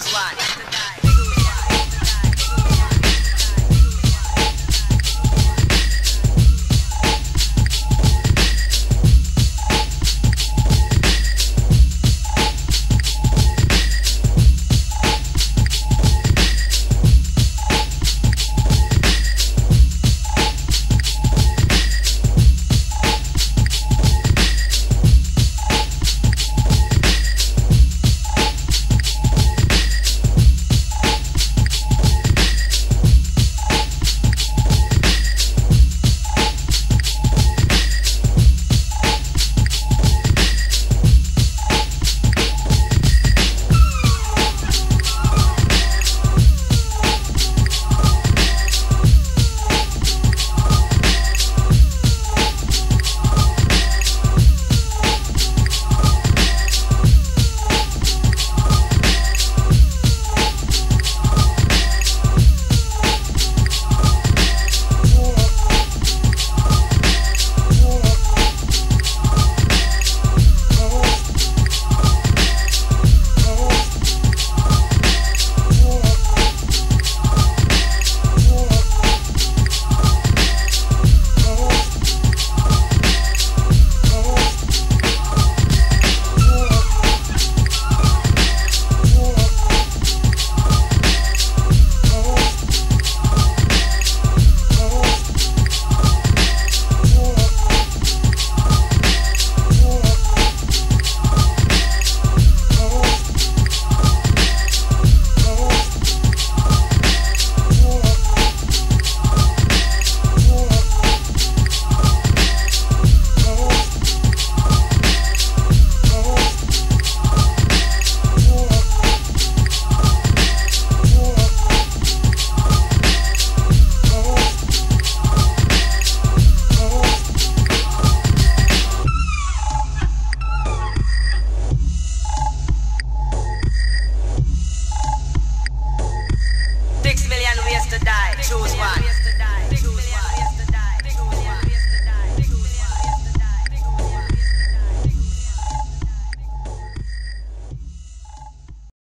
choose like.